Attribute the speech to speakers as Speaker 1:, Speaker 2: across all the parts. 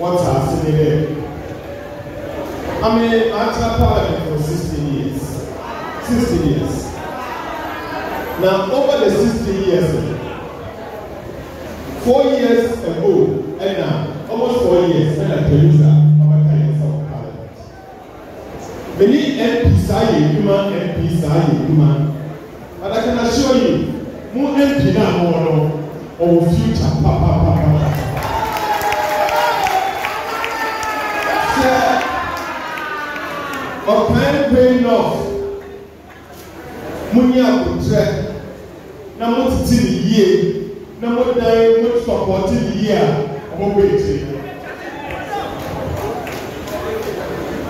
Speaker 1: Wɔtse ase nye dɛ, Ame matsena parliament for sixteen years, sixteen years, na over the sixteen years no, four years ago na, almost four years na Theresa ɔbɛka hɛn nsa wɔ parliament. Me ne MP saa yɛ adwuma MP saa yɛ adwuma But I can assure you mo MP no a mowɔ no ɔwɔ future papapapapa Sɛ ɔkan Paying off Munyi abotire na motete no yie na modan mo sɔpɔɔte no yie a, wɔbɛbɔ akyire.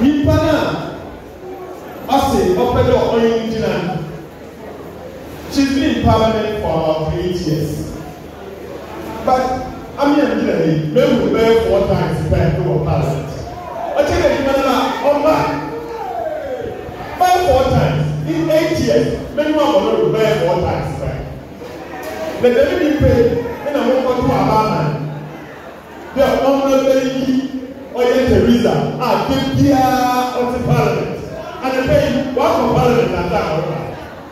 Speaker 1: Nyimpa no a ɔse ɔpɛ dɛ ɔnye no gyina no, Chidley Mpabane for about eight years, but ami a megyina ha yi mehu no bɛyɛ four times pɛ no wɔ parliament ɔkyɛ dɛ adwuma no a ɔmba bɛyɛ four times in eight years menum abɔ no do bɛyɛ four times pɛ na dɛm nipa yi na monkɔto aba ama no dɛ ɔmmra bɛyi ɔyɛ Theresa a da biara ɔte parliament anapa yi wakɔ parliament ada a ɔreba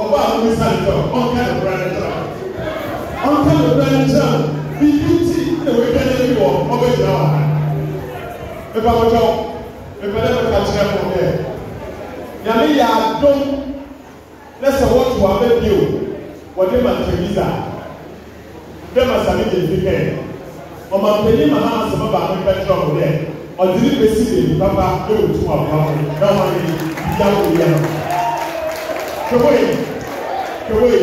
Speaker 1: Ɔba a mobisa no kyɛw, ɔnka nokorɛ no nkyerɛ mo. Ɔnka nokorɛ no nkyerɛ mo. Biribi nti na wɔatwa n'anim wɔ ɔbɛgyina wɔ ha. Mepa mo kyɛw, mepɛ dɛ meka kyerɛ mo dɛ, Nyame yɛ adom na sɛ wɔto aba bio wɔde ma Theresa a, dɛ ma dza megye dzi nye dɛ Ɔmampanyin Mahama dze me baa me pɛ kyerɛɛ ɔmo dɛ ɔdze me besi beebi papa dɛ obotum aboa me na ɔma me biribi akɔ yie ama me. Kewei! Kewei!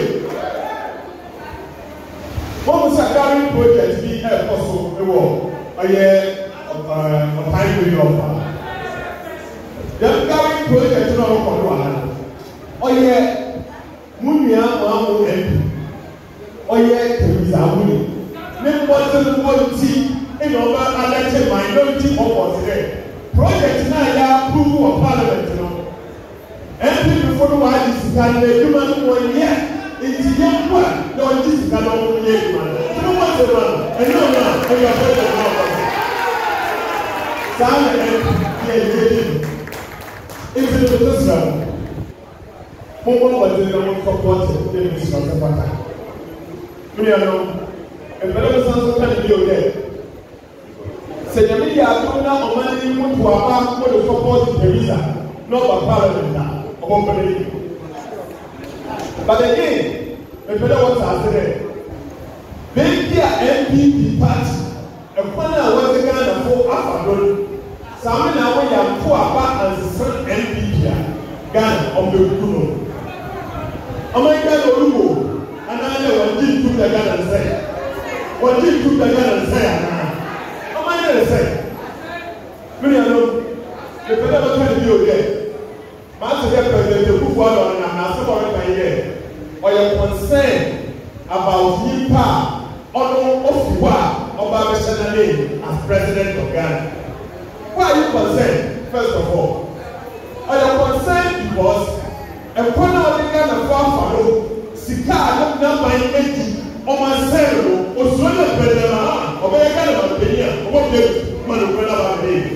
Speaker 1: Wohu sɛ Gari project bi rekɔ so wɔ ɔyɛ Ɔtan Bridge off a? Dɛm Gari project no a ɔrokɔ do wɔ ha no, ɔyɛ mo nua Moawo MP ɔyɛ Theresa-Woolley ne mbɔdzen bɔ ntsi na ɔma adagye Minority Caucus dɛ project no a yɛapprove wɔ Parliament no, MPPfo no wɔagye sika na edwuma no wɔnnyɛ ntsi yɛmpo a na ɔnngye sika na ɔmfa nyɛ edwuma no. Ntsi mo mbɔdzen no ano, nnyɛ ɔno a ɔyɛ project no abɔdzen. Saa na MPP yɛ ne gyedzi no. Ntsi no, mebɛserɛ mo. Mommɔ mmɔden na montɔ pɔnkye ne mo nsuase pata. Mo nuanom, mepɛ dɛ mesan so kã no bio dɛ, sɛ Nyame yɛ adom na ɔman yi mu to aba mpo de fa Pɔnkye Theresa na ɔba Parliament a, ɔbɔkɔ n'enyim. But again, mepɛ dɛ wɔtse ase dɛ, beebi a NPP party Kwan a wɔdze Ghanafo afa do no, sɛ ame na awo yɛ ato aba ansa NPP a, Ghana ɔmbɛkuku no. Ɔman Ghana ɔruwu o, anaa dɛ wɔnngye nntum dɛ Ghana nnsɛe? Wɔnngye nntum dɛ Ghana nnsɛe anaa? Ɔman no resɛe. Me nuanom, mepɛ dɛ meka no bio dɛ. Mate dɛ President Akufo Addo nenam n'asɛm a ɔreka yi dɛ ɔyɛ concern about nyimpa a ɔno ofi hɔ a ɔba abɛhyɛ n'ananmu as President of Ghana. Why are you concerned first of all? Ɔyɛ concerned because kwan a ɔdze Ghanafo afa do, sika a no n'aban edu ɔmansan mu no, osuro dɛ President Mahama ɔbɛyɛ Ghana manpanyin a ɔbɔhwɛ ma nokwar no aba abɛda edzi.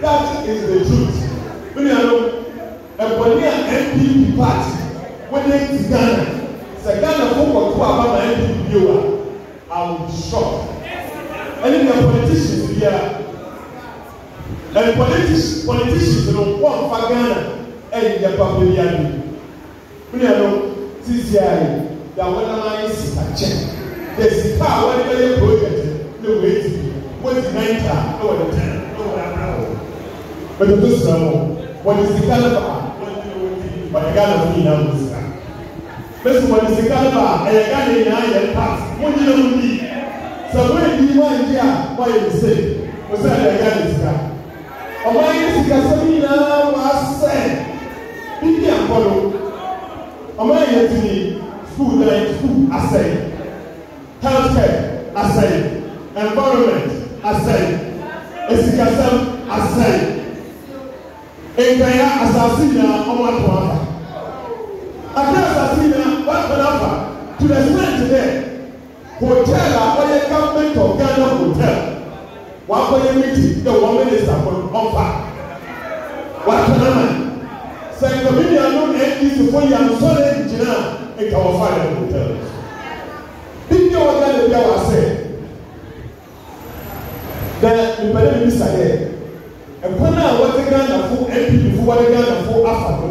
Speaker 1: That is the truth me nuanom ɛbɔne a NPP party wode ati Ghana sɛ Ghana fo kɔ to aba ma NPP bio a I will be shocked ɛne deɛ politicians biara and politicians no wɔnfa Ghana ɛnyɛ papa biara bio. Bere no tsitsiae da wɔnam ayɛ sika kyɛ dɛ sika a wɔde bɛyɛ project no na woedzi bi, wodzi nan tra na wɔde tɛn na wɔde abra hɔ. Metoto serɛ mo, wɔde sika no ba a, wɔnngye na wondzi bi, wɔde Ghanafo nyinaa hɔn sika. Mese wɔde sika no ba a, ɛyɛ Ghana nyinaa hɛn tax, mongye na mundi. Sɛ moenndii moanngye a, moayɛ mistake, osiandɛ ɛyɛ Ghana sika. Ɔman yi sikasɛm nyinaa wɔasɛe. Biribi ankɔ do. Ɔman a yɛte mu yi, skuul dan, skuul asɛe, health care asɛe, environment asɛe, esikasɛm asɛe. Nkaeɛ asase nyinaa wɔatɔn afa. Accra asase nyinaa wɔatɔn afa to the extent dɛ. hotel a ɔyɛ government of Ghana hotel wakɔyɛ meeting dɛ wɔn minister ko no ɔmfa wato n'ama sɛ nka me nuanom NDC fo yɛ ansɔre angyina a nka wɔfa dɛm hotel no so. Bibia wɔ Ghana bia wɔ asɛe. Na mepɛ dɛ mibisa dɛ, kwan a wɔdze Ghanafo, NPPfo wɔdze Ghanafo afa do,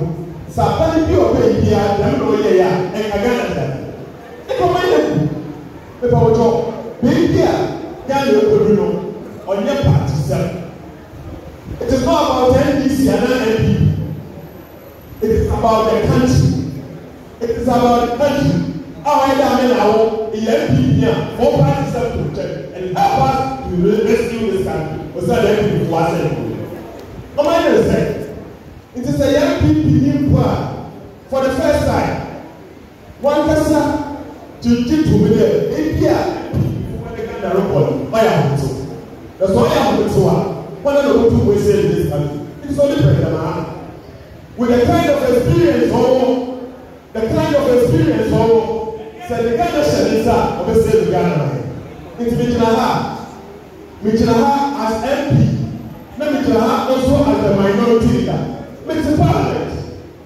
Speaker 1: sɛ aba no bi a ɔbɛn biara dɛm na wɔyɛe a, nka Ghana dze ada? Nka ɔman yi ewu. Mepa wo kyɛw, beebi a Ghana ekodu no, ɔnnyɛ paatisɛm. It is not about NDC anaa NPP. It is about the country. It is about the country. A ɔyɛ dɛ ame na awo yɛ NPP ni a, wɔn party sɛ to nkyɛn and help us to rescue this country. Ɔsan dɛ NPP fo asɛn fo yɛ. Wɔn ayɛ research. Nti sɛ yɛ NPP ni mpo a, for the first time, Wankasa gyegye to mu dɛ ebia Mpanyimfo wɔne Ghana robɔ no, ɔyɛ ahomtsew. Na sɛ ɔyɛ ahomtsew a, woana na obotum woesie no ne dza no? Ntsi sɛ ɔnye President Mahama, with the kind of experience ɔwɔ, the kind of experience ɔwɔ, sɛ ɔdze Ghana hyɛ ne nsa a, ɔbɛsave Ghana ama hɛn. Ntsi megyina ha, megyina ha as MP, na megyina ha so as the minority leader. Metse Parliament.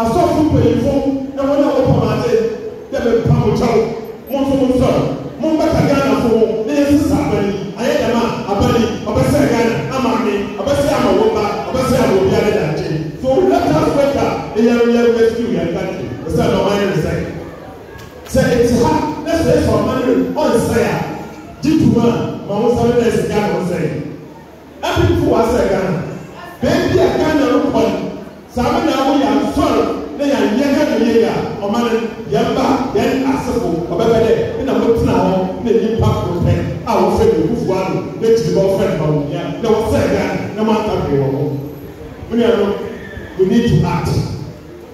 Speaker 1: Asɔfo mpanyimfo ne hɔn a wɔpam adze dɛ mempa mo kyɛw, mo so moserɛ wo, mombɛka Ghanafo ho na yɛnsesa aban yi, annyɛ dɛm a aban yi ɔbɛsɛɛ Ghana ama amen, ɔbɛsɛɛ ama wo mba, ɔbɛsɛɛ ama obiara ne daakye. So let us wake up na yɛnwear rescue hɛn country osiandɛ ɔman no resɛe. Sɛ etse ha na sɛ ese ɔman no ɔnnsɛe a, gye to mu a ma wo nsa no na ese Ghana ɔnsɛe. Afei nso wa sɛ Ghana bɛɛ bi a ka Nyankopɔn saa me na wo yɛ asɔre na yɛ anyɛ hɛ no yɛ yɛ a ɔma no yɛ mba yɛ n asefo ɔbɛ bɛ dɛ me na mo tena hɔ na nyimpa koro pɛ a wɔ fɛ no Kufu Ado na kyiri ba wɔ fɛ no Bawumia na wɔ sɛ Ghana na mo anka hwee wɔ ho mo nuanom we need to act.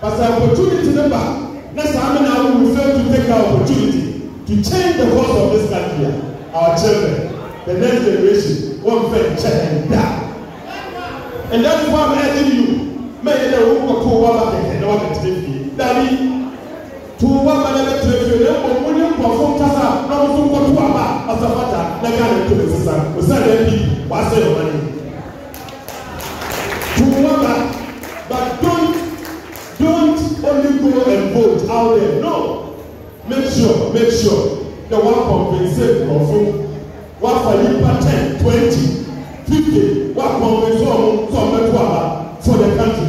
Speaker 1: But sɛ opportunity no ba na saa me na awo we fail to take that opportunity to change the course of this country a, our children, the next generation wɔnfɛ nkyɛ hɛn da. And that is why I'm urging you, mɛnyɛ dɛ wo nkɔ tow w'aba kɛkɛ na w'abɛtena fie. Dabi, tow w'aba na bɛtena fie na mbom wo nye nkorɔfo nkasa na ɔmo so nkɔ tow aba, ɔsɛ fata na Ghana nto ne sesa, osiandɛ NPP, wɔasɛe ɔman yi. To w'aba but don't don't only go and vote out there no make sure make sure dɛ wa convince nkurɔfo wafa nyimpa ten twenty fifty wa convince ɔmo sɛ ɔmo bɛto aba for the country.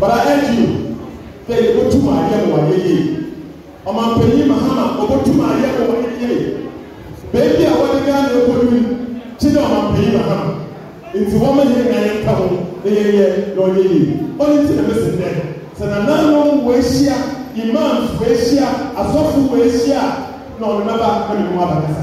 Speaker 1: But I urge you dɛ yebotum ayɛ no wɔayɛ yie. Ɔmampanyin Mahama obotum ayɛ no wɔayɛ yie. Beebi a wɔdze Ghana ekodu yi kye dɛ Ɔmampanyin Mahama. Ntsi wɔma hɛn nyina yɛnka ho na yɛnyɛ na ɔnyɛ yie. Ɔno ntsi na mese ndɛ sɛ Nananom woehyia, Imams woehyia, Asɔfo woehyia a na ɔno n'aba na menye hɔn abakasa.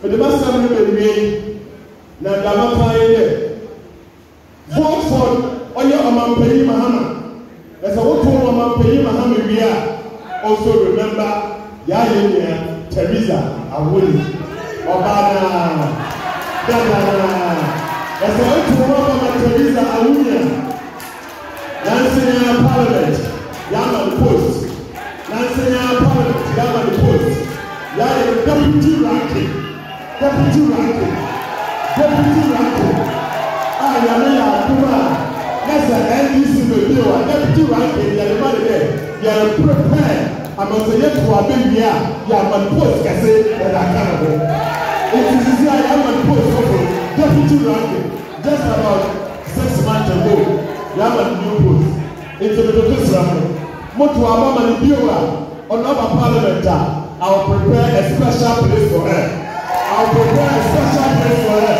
Speaker 1: Mede m'asɛm rebewie yi, na dza mɛka ara nye dɛ, vote for ɔyɛ Ɔmampanyin Mahama, na sɛ wotow ma Ɔmampanyin Mahama wie a, also remember yaa hɛn nua Theresa Awoni, ɔbaa no ara, dada no ara, na sɛ etow w'aba ma Theresa Awoni a, Nansa yi ara Parliament yɛ ama no post Nansa yi ara Parliament yɛ ama no post Yɛayɛ no Deputy Ranking Deputy Ranking Deputy Ranking A Nyame yɛ adom a na sɛ NDC bɛbio a Deputy Ranking yɛde ma no dɛ Yɛre prepare ama sɛ yɛto abɛwie a yɛama no post kɛse yɛde aka ne ho Nti sisi a yɛama no post foforo Deputy Ranking Just about six months ago na ama no new post nti me toto sra mo mo to aba ma no bio a ɔno aba parliament a I will prepare a special place for her I will prepare a special place for her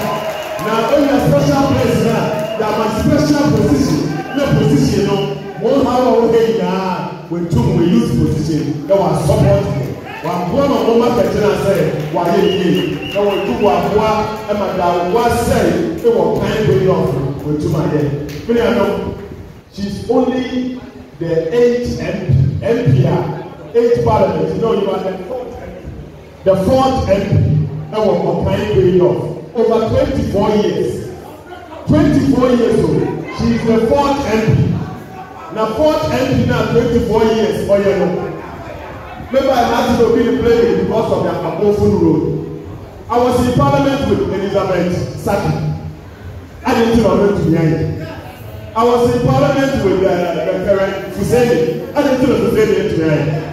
Speaker 1: na onya special place no a yɛama no special position na position no mo haw a ɔwɔ ha nyinaa watum wa use position na wa support mo. Waboa ma bɔmma bɛgyinaa sɛ wɔayɛ yie, na wɔatu boaboa ma deɛ awoɔ asɛe wɔ Pine Bay North no wɔatum ayɛ. Me nuanom, she's only the eighth MP, MP a eighth parliament, no you are the fourth MP, the fourth MP wɔ Pine Bay North over twenty four years. twenty four years o she is the fourth mp na fourth mp na twenty four years ɔyɛ no meba ɛ n'ate na obi ne plane because of the abofun road i was in parliament with elizabeth saki adi nti na ɔno ntumi ayɛ i was in parliament with uh, the current fuseni adi nti na fuseni ntumi ayɛ.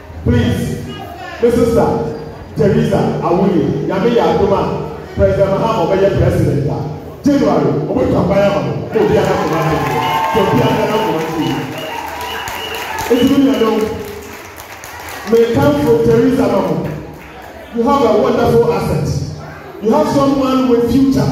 Speaker 1: Please me sister Theresa Awuni Nyame yɛ adom a President Mahama ɔbɛyɛ President a January ɔbɛtu aban ama no ma obiara no akoma ate aseɛ sɛ obiara nka n'akoma nto mu Nti me nuanom mekamfo Theresa ma mo You have a wonderful asset You have someone with future